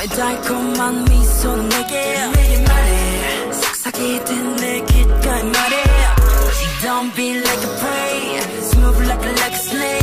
너의 달콤한 미소 내게 내게 말해. 속삭이듯 내 귓가에 말해. Don't be like a prey. Smooth like, like a snake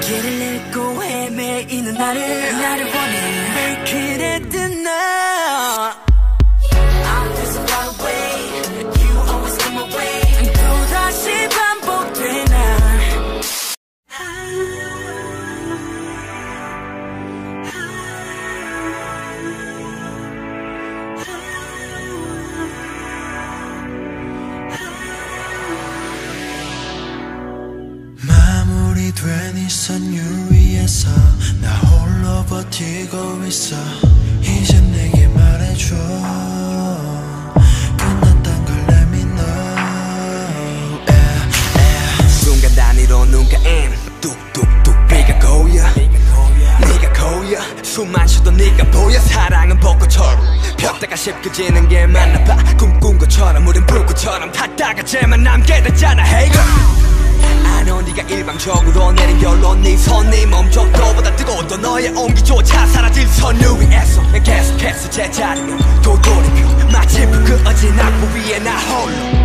길을 잃고 헤매이는 나를 나를 원해. Make it at the now 있어. 나 홀로 버티고 있어. 이제 내게 말해줘. 끝났단 걸 let me know yeah, yeah. 순간 단위로 눈가엔 뚝뚝뚝 비가 고여. 네가 고여. 숨만 쉬도 네가 보여. 사랑은 벚꽃처럼 폈다가 쉽게 지는 게 맞나 봐. 꿈꾼 것처럼 우린 불꽃처럼 탔다가 쟤만 남게 됐잖아. Hey girl. 않아 네가 일방적으로 내린 결론 네 선이 멈춰 너보다 뜨거웠던 너의 온기조차 사라질 선류 위에서 난 계속해서 제자리로 도돌이표 마치 그 어진 악보 위에 나 홀로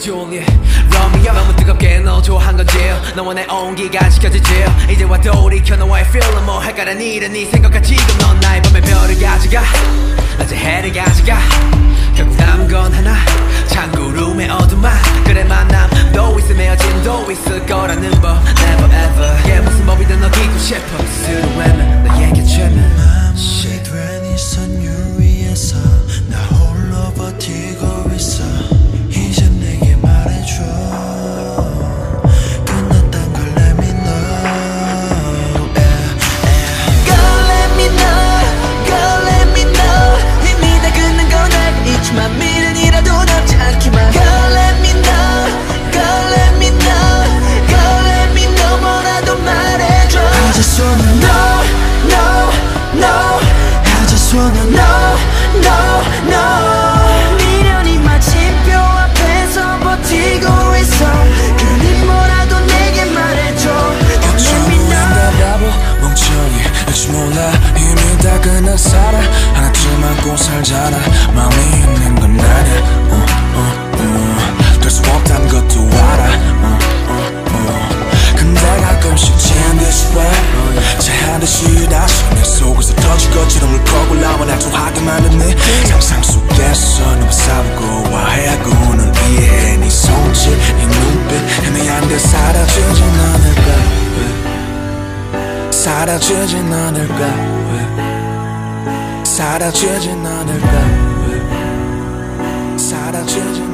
Juliet Romeo 너무 뜨겁게 너 좋아한 건 j 너와 내 온기가 지켜질 j 이제와 돌이켜 너와의 feeling 뭐 헷갈린 일은 네 생각과 지금 넌 나의 사라지진 않을까 왜? 사라지진 않을까 왜? 사라지진 않을까 왜? 사라지진